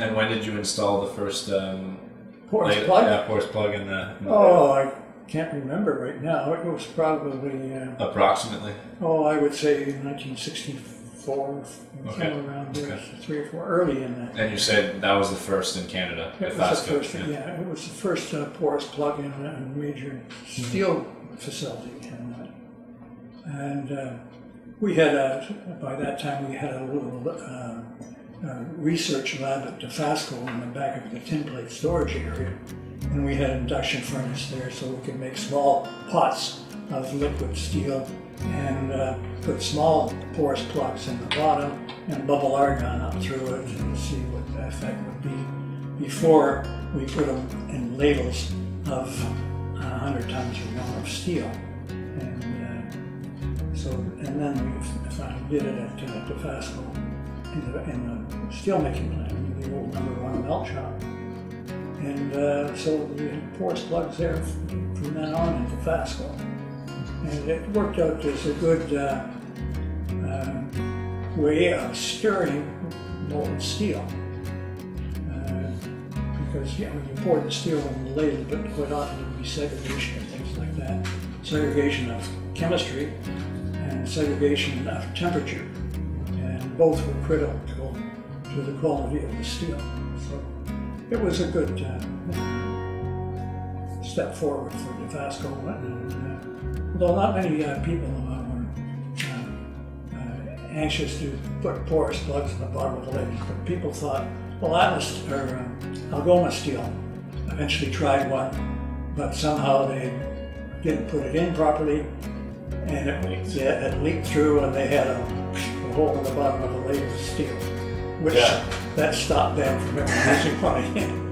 And when did you install the first um, Porous plug? Yeah, porous plug in the Oh, I can't remember right now. It was probably, uh, approximately. oh, I would say 1964, Okay. somewhere around there, Okay. three or four, early in that. And you said that was the first in Canada. It was the first, yeah. it was the first uh, porous plug in a major steel facility. And, uh, and uh, we had a, by that time, we had a little uh, research lab at Dofasco in the back of the tin plate storage area. And we had an induction furnace there so we could make small pots of liquid steel and uh, put small porous plugs in the bottom and bubble argon up through it and see what the effect would be before we put them in ladles of 100 tons or more of steel. And uh, so, and then we finally did it at uh, Dofasco in the, in the steelmaking plant, in the old number one melt shop. And uh, so we had porous plugs there from then on in Dofasco. And it worked out as a good uh, uh, way of stirring molten steel. Uh, because yeah, when you pour the steel in the ladle, but quite often it would be segregation and things like that. Segregation of chemistry and segregation of temperature. Both were critical to the quality of the steel. So it was a good uh, step forward for Dofasco. And, uh, although not many uh, people uh, were uh, uh, anxious to put porous plugs in the bottom of the lake, but people thought, well, Atlas or Algoma steel eventually tried one, but somehow they didn't put it in properly, and it, it leaked through, and they had a hole in the bottom of the lake of steel, which Yeah. that stopped them from ever using one again.